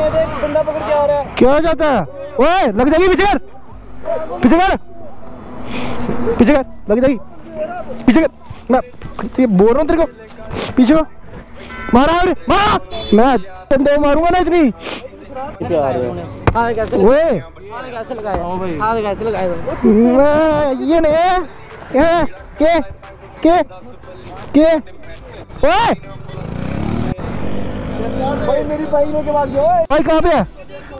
के क्या जाता है? ओए, लग जाएगी पीछे कर। पीछे कर। पीछे कर, लग जाएगी। पीछे कर। मैं बोल रहा हूँ तेरे को। पीछे हो। मारा और मारा। मैं डंडे मारूँगा ना इतनी। ओए। ये नहीं के के के। ओए। भाई मेरी बाइक लेके भाग गया ओए भाई कहाँ पे है?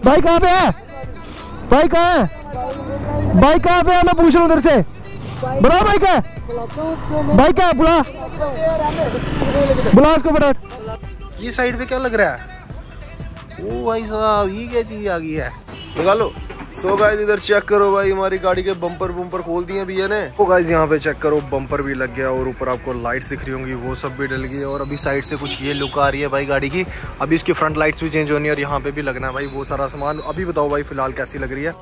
भाई कहाँ पे है? भाई कहाँ है? भाई कहाँ पे है? मैं पूछ रहा हूँ उधर से। बुला भाई का। भाई का बुला। बुला उसको फटाफट। ये साइड पे क्या लग रहा है? ओ भाई साहब ये क्या चीज़ आ गई है? निकालो। सो गाइस इधर चेक करो भाई, हमारी गाड़ी के बम्पर बम्पर खोल दिए भैया ने। तो गाइस यहाँ पे चेक करो बम्पर भी लग गया और ऊपर आपको लाइट्स दिख रही होंगी, वो सब भी डल गई और अभी साइड से कुछ ये लुक आ रही है भाई गाड़ी की। अभी इसकी फ्रंट लाइट्स भी चेंज होनी है और यहाँ पे भी लगना है भाई वो सारा सामान। अभी बताओ भाई, फ़िलहाल कैसी लग रही है?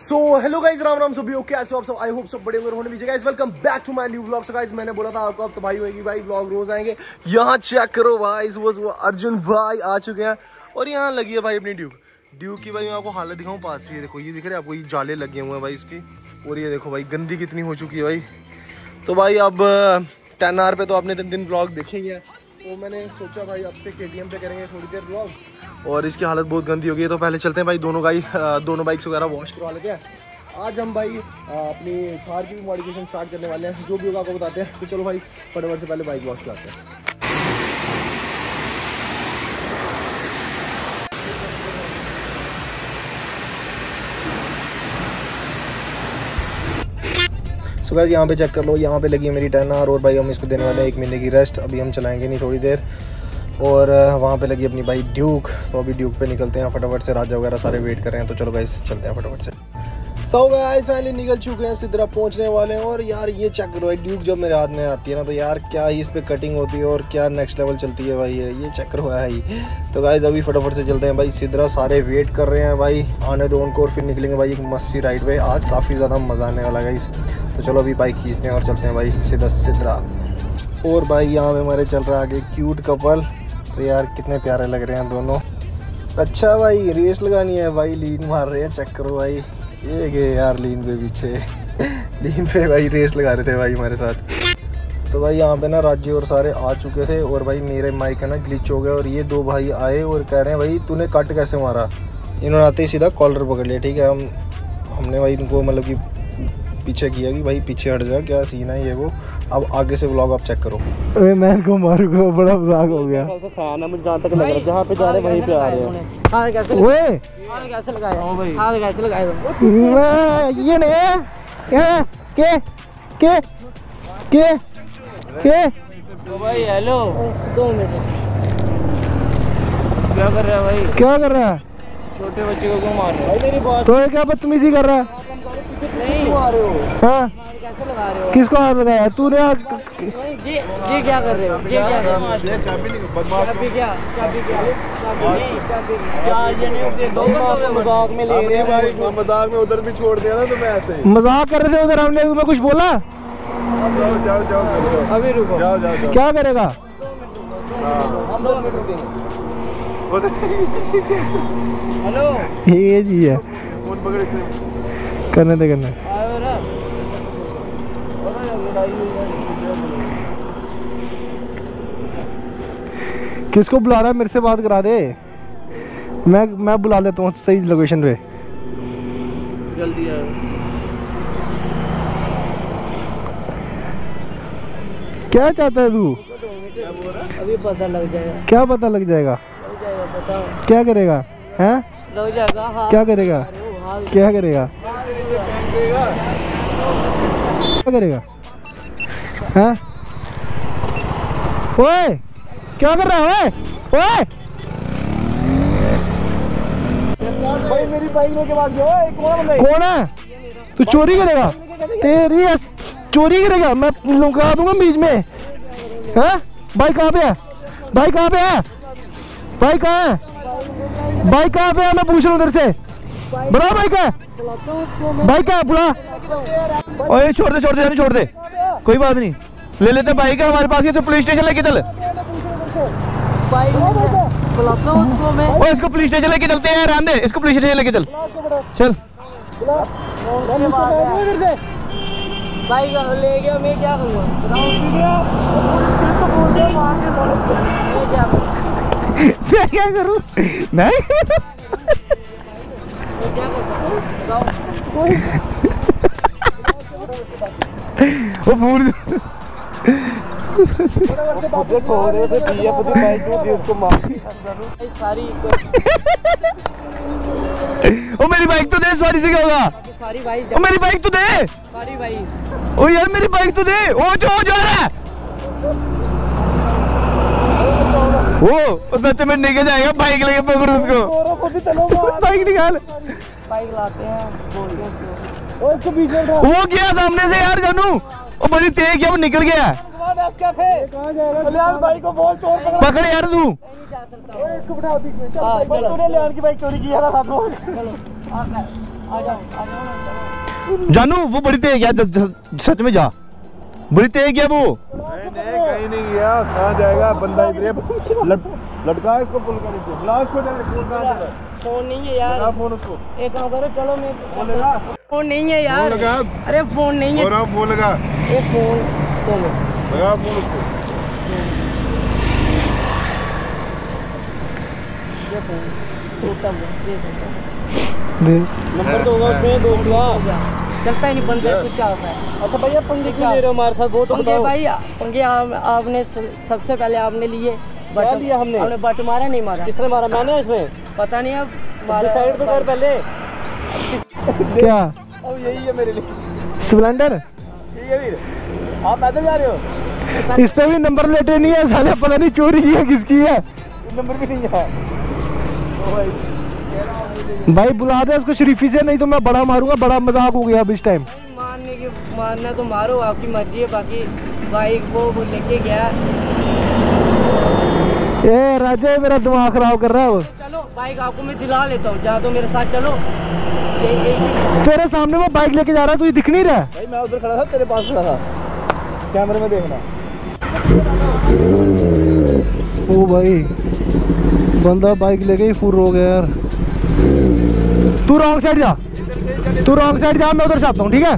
So hello guys Ram Ram, सभी ओके आप सब? आई होप सब बड़े होंगे, होने भी guys welcome back to my new vlog so guys मैंने बोला था आपको, अब तो भाई होएगी भाई व्लॉग रोज आएँगे। यहाँ चेक करो भाई वो अर्जुन भाई आ चुके हैं और यहाँ लगी है भाई अपनी ड्यूक ड्यूक की भाई मैं आपको हालत दिखाऊँ, पास से ये देखो, ये दिख रहा है, आपको ये जाले लगे हुए हैं भाई इसकी। और ये देखो भाई, गंदी कितनी हो चुकी है भाई। तो भाई अब टेन आर पे तो आपने दिन दिन ब्लॉग देखे ही है। तो मैंने सोचा भाई अब से के पे करेंगे थोड़ी देर ब्लॉग। और इसकी हालत बहुत गंदी हो गई है। तो पहले चलते हैं भाई, दोनों गाड़ी दोनों बाइक्स वगैरह वॉश करवा लेते हैं। आज हम भाई अपनी थार की भी मॉडिफिकेशन स्टार्ट करने वाले हैं। जो भी होगा आपको बताते हैं। तो चलो भाई, फटाफट से पहले बाइक वॉश कराते हैं। सो गाइस यहाँ पे चेक कर लो, यहाँ पे लगी है मेरी टेन आर और भाई हम इसको देने वाले हैं एक महीने की रेस्ट अभी हम चलाएँगे नहीं थोड़ी देर। और वहाँ पे लगी अपनी भाई ड्यूक तो अभी ड्यूक पे निकलते हैं, फटाफट से राजा वगैरह सारे वेट कर रहे हैं। तो चलो गाइस चलते हैं फटाफट से। सो गाइस फाइनली निकल चुके हैं सिद्धरा पहुँचने वाले हैं। और यार, ये चेक करो भाई ड्यूक जब मेरे हाथ में आती है ना तो यार क्या ही इस पर कटिंग होती है और क्या नेक्स्ट लेवल चलती है भाई, ये चेक करो भाई तो गाइस अभी फटाफट से चलते हैं भाई सिद्धरा सारे वेट कर रहे हैं भाई, आने दो उनको और फिर निकलेंगे भाई एक मस्त सी राइड पे। आज काफ़ी ज़्यादा मज़ा आने वाला गाइस तो चलो अभी बाइक खींचते हैं और चलते हैं भाई, सीधा सिद्धरा और भाई, यहाँ पे हमारे चल रहा है आगे क्यूट कपल तो यार, कितने प्यारे लग रहे हैं दोनों। अच्छा भाई, रेस लगानी है भाई लीन मार रहे हैं चेक करो भाई। ये गए यार लीन पे पीछे। लीन पे भाई रेस लगा रहे थे भाई हमारे साथ। तो भाई यहाँ पे ना राज्य और सारे आ चुके थे और भाई मेरे माइक है ना ग्लिच हो गया और ये दो भाई आए और कह रहे हैं, भाई, तूने कट कैसे मारा? इन्होंने आते ही सीधा कॉलर पकड़ लिया, ठीक है? हम हमने भाई इनको मतलब कि पीछे किया कि भाई पीछे हट जा क्या सीन है ये वो? अब आगे से व्लॉग आप चेक करो। अरे मैं इनको मारूँगा बड़ा मज़ाक हो गया। खाना मुझे जहाँ तक लग रहा है जहाँ पे जा रहे वहीं पे आ रहे हैं। हाथ कैसे ओए! हाथ कैसे लगाए? हाथ कैसे लगाए तुम मैं ये नहीं क्या के के के के। भाई हेलो दो मिनट। क्या कर रहा है भाई? क्या कर रहा है? छोटे बच्चे को क्यों मार रहे हो? भाई बात तो ये क्या बदतमीजी कर रहा है? हो? हाँ कैसे लगा रहे हो किसको हाथ लगाया तूने ये ये क्या कर रहे हो? ये क्या कर रहे हो? चाबी क्या? चाबी क्या? चाबी नहीं चाबी चार जने होते दो बंदों में मज़ाक में ले रहे हैं भाई मज़ाक में उधर भी छोड़ दिया ना तो मैं ऐसे मज़ाक कर रहे थे उधर हमने तुम्हें कुछ बोला? जाओ जाओ जाओ अभी रुको। जाओ जाओ क्या करेगा? हम दो मिनट रुकेंगे। हेलो ये जी है। करने दे करने किसको बुला रहा है? मेरे से बात करा दे। मैं मैं बुला लेता हूँ सही लोकेशन पे। जल्दी क्या चाहता है तू? अभी पता लग जाएगा। क्या पता लग जाएगा? क्या करेगा? हैं? लग जाएगा हाँ। क्या करेगा? क्या करेगा? क्या करेगा? हैं? ओए क्या कर रहा है? ओए ओए! भाई मेरी बाइक लेके भाग गया। ओए कौन बंदा कौन है? तू चोरी करेगा। तेरी ऐस- चोरी करेगा। मैं लुका दूँगा बीच में। हैं? भाई कहाँ पे है? भाई कहाँ पे है? भाई कहाँ है? भाई कहाँ पे है? मैं पूछ रहा हूँ उधर से। बड़ा भाई का भाई का बुला? ओए, छोड़ दे छोड़ दे छोड़ दे। कोई बात नहीं। ले लेते बाइक है हमारे पास ये पुलिस स्टेशन लेके चल। उसको इसको पुलिस स्टेशन लेके चलते हैं रहने इसको पुलिस स्टेशन लेके चल। चल। भाई ले गया मैं क्या करूँगा मैं क्या करूँ? मैं वो फ़ोन ओ मेरी बाइक तो दे, सॉरी से क्या होगा। ओ, मेरी बाइक तो दे। सारी भाई ओ, यार, मेरी बाइक तो दे। ओ, जो जा रहा है। वो सच में निकल जाएगा, बाइक लेके पकड़ उसको। बाइक निकाल। बाइक लाते हैं बोलते हैं उसको। वो गया सामने से यार जानू। वो बड़ी तेज गया वो निकल गया। पकड़। यार तू। नहीं जा सकता। हाँ, चलो। जानू वो बड़ी तेज गया सच में जा। बड़ी तेज गया वो। नहीं नहीं कहीं नहीं गया। कहाँ जाएगा? बंदा इधर लटका इसको पुल का नीचे। बुला उसको जल्दी फ़ोन नहीं है यार। फ़ोन उसको। एक काम करो चलो मैं फ़ोन नहीं है यार। लगा। अरे फ़ोन नहीं है। और फ़ोन लगा। ये फ़ोन तो लगा फ़ोन उसको। ये फ़ोन टूटा हुआ दे नंबर तो होगा उसमें दो चलता ही नहीं बंद है स्विच ऑफ़ है। अच्छा भैया पंगे क्यों ले रहे हो हमारे साथ? वो तो पंगे बताओ। भाई पंगे आप, आपने सबसे पहले आपने लिए बट लिया हमने? हमने बट मारा नहीं मारा? किसने मारा? मैंने इसमें? पता नहीं अब साइड तो कर पहले। क्या? अब यही है मेरे लिए। स्प्लेंडर ठीक है वीर। आप पैदल जा रहे हो? इस पे भी नंबर प्लेटें नहीं है साले पता नहीं चोरी की है किसकी है? नंबर भी नहीं है। भाई। भाई बुला दे उसको शरीफी से नहीं तो मैं बड़ा मारूँगा बड़ा मज़ाक हो गया अब इस टाइम मारने की मारना तो मारो आपकी मर्ज़ी है बाकी बाइक वो वो लेके गया। ए राजे मेरा दिमाग खराब कर रहा है वो चलो बाइक आपको मैं दिला लेता हूँ। जा तो मेरे साथ चलो। तेरे सामने वो बाइक लेके जा रहा है तुझे दिख नहीं रहा? है? भाई मैं उधर खड़ा था तेरे पास खड़ा था। कैमरे में देखना। ओ भाई बंदा बाइक लेके ही फुर हो गया यार। तू रॉन्ग साइड जा। तू रॉन्ग साइड जा मैं उधर से आता हूँ ठीक है?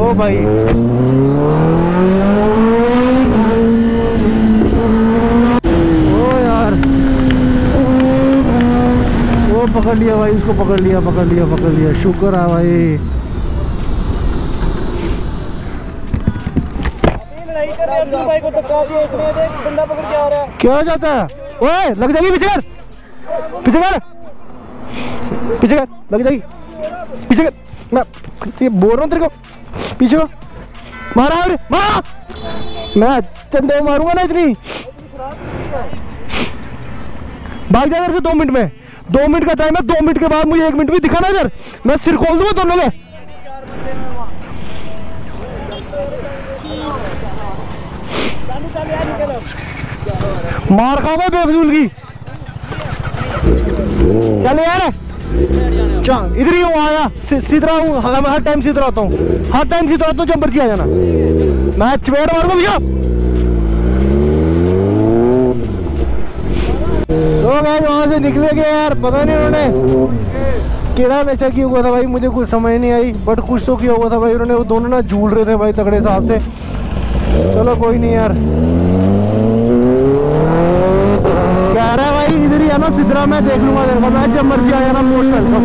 ओ भाई ओ यार वो पकड़ लिया भाई, उसको पकड़ लिया पकड़ लिया पकड़ लिया। शुक्र है भाई। क्या हो जाता है? लग जाएगी पीछे कर। पीछे कर। पीछे कर, लग जाएगी। पीछे कर। मैं ये बोल रहा हूँ तेरे को। पीछे मारा अरे मारा। मैं चंदे मारूँगा ना इतनी। भाग जा से दो मिनट में। दो मिनट का टाइम है, दो मिनट के बाद मुझे एक मिनट भी दिखाना इधर। मैं सिर खोल दूँगा दोनों में मार खाओगे बेफजूल की। चल यार? चल, इधर ही हूँ आया सि- सीधा हूँ, हर टाइम सीधा आता हूँ। हर टाइम सीधा आता हूँ जब मर्ज़ी आ जाना। मैं चपेट मारूँगा भैया। तो गए वहाँ से निकले गए यार, पता नहीं उन्होंने केड़ा नशा किया हुआ था भाई, मुझे कुछ समझ नहीं आई बट कुछ तो किया हुआ था भाई, उन्होंने वो दोनों ना झूल रहे थे भाई तगड़े हिसाब से। चलो कोई नहीं यार। कह रहा भाई, इधर ही आना सिद्धरा, मैं देख लूँगा तेरे मैं जब मर्ज़ी आ जाना पोस्ट वेलकम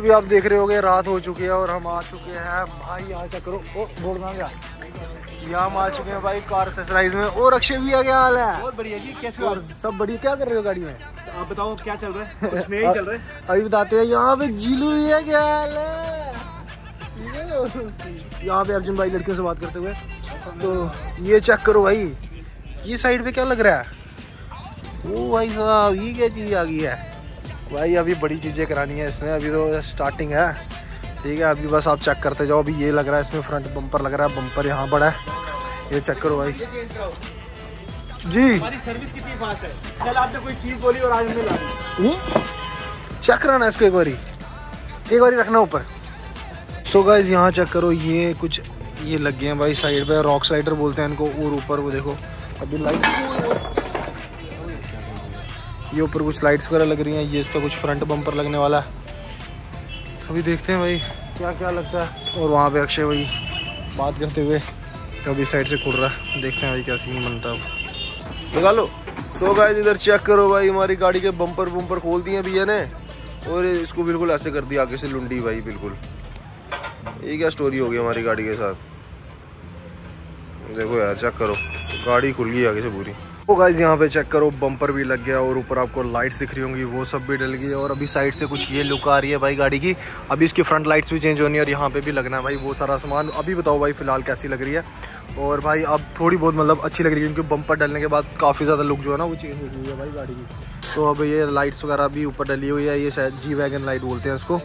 तो अभी आप देख रहे होगे रात हो चुकी है और हम आ चुके हैं। भाई यहाँ चेक करो। ओ कहाँ गया यहाँ हम आ चुके हैं भाई कार एक्सरसाइज में। और अक्षय भैया क्या हाल है? बहुत बढ़िया जी कैसे हो और सब बढ़िया। क्या कर रहे हो गाड़ी में? आप बताओ क्या चल रहा है? कुछ नहीं चल रहा है। अभी बताते हैं यहाँ पे जीलू भैया क्या हाल है? है? यहाँ पे अर्जुन भाई लड़कियों से बात करते हुए। तो ये चेक करो भाई ये साइड पे क्या लग रहा है? ओ भाई साहब ये क्या चीज़ आ गई है? भाई अभी बड़ी चीज़ें करानी है इसमें। अभी तो स्टार्टिंग है। ठीक है अभी बस आप चेक करते जाओ। अभी ये लग रहा है इसमें फ्रंट बम्पर लग रहा है। बम्पर यहाँ बड़ा है। ये चेक करो भाई। जी। हमारी सर्विस कितनी फास्ट है? कल आपने कोई चीज़ बोली और आज हमने ला दी। चेक कराना इसको एक बारी। एक बारी रखना ऊपर। सो गाइज़ यहाँ चेक करो। ये कुछ ये लग गए हैं भाई साइड पे। रॉक स्लाइडर बोलते हैं इनको। और ऊपर वो देखो। अभी लाइट ये ऊपर कुछ लाइट्स वगैरह लग रही हैं, ये इसका कुछ फ्रंट बम्पर लगने वाला है। अभी देखते हैं भाई क्या क्या लगता है। और वहाँ पे अक्षय भाई बात करते हुए कभी साइड से खुल रहा है। देखते हैं भाई क्या सीन बनता है लगा लो सो गाइस इधर चेक करो भाई, हमारी गाड़ी के बम्पर बम्पर खोल दिए भैया ने और इसको बिल्कुल ऐसे कर दिया, आगे से लुंडी भाई, बिल्कुल। ये क्या स्टोरी होगी हमारी गाड़ी के साथ। देखो यार चेक करो। गाड़ी खुल गई आगे से पूरी। तो गाइज़ यहाँ पे चेक करो बम्पर भी लग गया और ऊपर आपको लाइट्स दिख रही होंगी, वो सब भी डल गई और अभी साइड से कुछ ये लुक आ रही है भाई गाड़ी की। अभी इसकी फ्रंट लाइट्स भी चेंज होनी है और यहाँ पे भी लगना है भाई वो सारा सामान। अभी बताओ भाई, फ़िलहाल कैसी लग रही है? और भाई, अब थोड़ी बहुत मतलब अच्छी लग रही है क्योंकि बम्पर डलने के बाद काफ़ी ज़्यादा लुक जो है ना, वो चेंज हो गई है भाई गाड़ी की। तो अब ये लाइट्स वगैरह भी ऊपर डली हुई है, ये शायद जी वैगन लाइट बोलते हैं उसको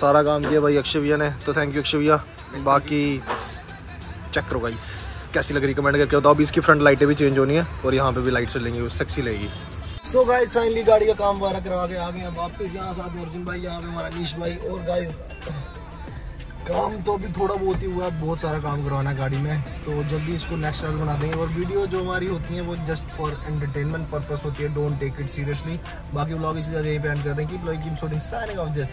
सारा काम किया भाई अक्षय भैया ने तो थैंक यू अक्षय भैया। बाकी चेक गाइस कैसी लग रही कमेंट करके बताओ। अभी इसकी फ्रंट लाइटें भी चेंज होनी है और यहाँ पे भी लाइट्स चलेंगी सेक्सी लगेगी। सो गाइस फाइनली गाड़ी का काम वगैरह करवा के आ गए हैं। वापस यहाँ साथ में अर्जुन भाई यहाँ पे हमारा नीश भाई। और गाइस काम तो अभी थोड़ा बहुत ही हुआ है। बहुत सारा काम करवाना है गाड़ी में। तो जल्दी इसको नेक्स्ट लेवल बना देंगे। और वीडियो जो हमारी होती है वो जस्ट फॉर एंटरटेनमेंट पर्पस होती है। डोंट टेक इट सीरियसली बाकी ब्लॉग इसी तरह यहीं पे एंड कर देंगे ब्लॉग की साइनिंग ऑफ़ जस्ट